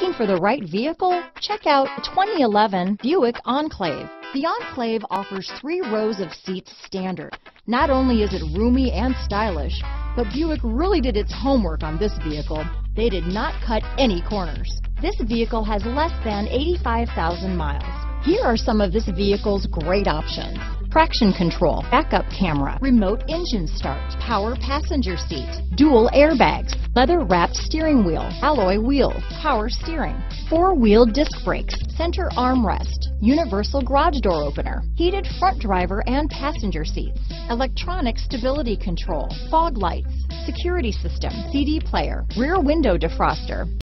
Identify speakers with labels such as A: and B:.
A: Looking for the right vehicle? Check out 2011 Buick Enclave. The Enclave offers three rows of seats standard. Not only is it roomy and stylish, but Buick really did its homework on this vehicle. They did not cut any corners. This vehicle has less than 85,000 miles. Here are some of this vehicle's great options. Traction control, backup camera, remote engine start, power passenger seat, dual airbags, leather wrapped steering wheel, alloy wheels, power steering, four wheel disc brakes, center armrest, universal garage door opener, heated front driver and passenger seats, electronic stability control, fog lights, security system, CD player, rear window defroster,